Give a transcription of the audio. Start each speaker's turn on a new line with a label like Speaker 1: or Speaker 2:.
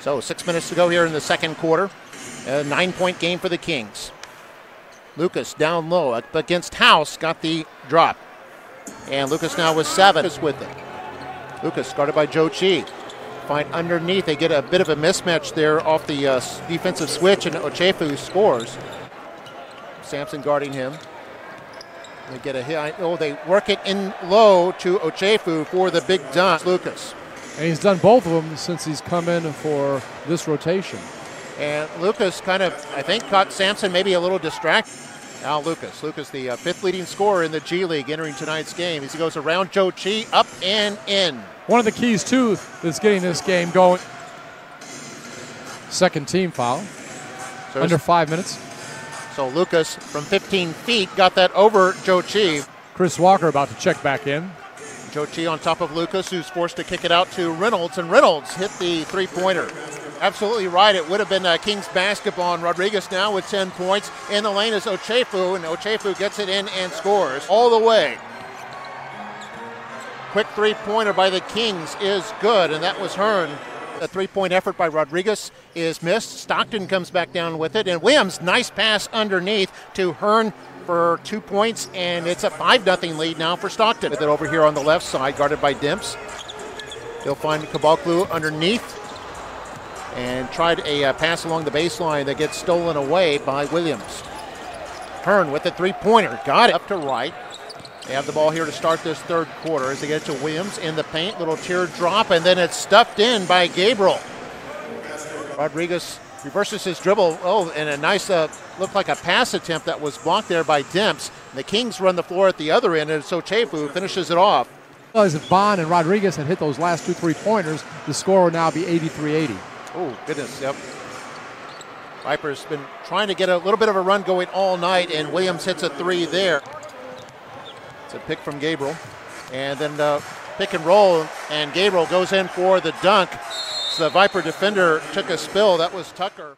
Speaker 1: So six minutes to go here in the second quarter. A nine-point game for the Kings. Lucas down low up against House, got the drop. And Lucas now with seven is with it. Lucas guarded by Joe Chi. Find underneath. They get a bit of a mismatch there off the uh, defensive switch, and Ochefu scores. Sampson guarding him. They get a hit. Oh, they work it in low to Ochefu for the big dunk. Lucas.
Speaker 2: And he's done both of them since he's come in for this rotation.
Speaker 1: And Lucas kind of, I think, caught Sampson maybe a little distracted. Now Lucas. Lucas, the uh, fifth leading scorer in the G League entering tonight's game as he goes around Joe Chi, up and in.
Speaker 2: One of the keys, too, that's getting this game going. Second team foul.
Speaker 1: So
Speaker 2: Under five minutes.
Speaker 1: So Lucas from 15 feet got that over Joe Chi.
Speaker 2: Chris Walker about to check back in.
Speaker 1: Joe on top of Lucas, who's forced to kick it out to Reynolds, and Reynolds hit the three pointer. Absolutely right. It would have been uh, Kings basketball, and Rodriguez now with 10 points. In the lane is Ochefu, and Ochefu gets it in and scores all the way. Quick three pointer by the Kings is good, and that was Hearn. A three point effort by Rodriguez is missed. Stockton comes back down with it, and Williams, nice pass underneath to Hearn for two points, and it's a 5 0 lead now for Stockton. With it over here on the left side, guarded by Dimps. He'll find Caboclo underneath and tried a uh, pass along the baseline that gets stolen away by Williams. Hearn with the three pointer, got it up to right. They have the ball here to start this third quarter as they get to Williams in the paint. Little teardrop, and then it's stuffed in by Gabriel. Rodriguez reverses his dribble. Oh, and a nice, uh, looked like a pass attempt that was blocked there by Demps. The Kings run the floor at the other end, and Ochefu finishes it off.
Speaker 2: Well, as if Bond and Rodriguez had hit those last two three pointers, the score would now be 83 80.
Speaker 1: Oh, goodness, yep. Vipers been trying to get a little bit of a run going all night, and Williams hits a three there. It's a pick from Gabriel. And then uh, pick and roll, and Gabriel goes in for the dunk. The Viper defender took a spill. That was Tucker.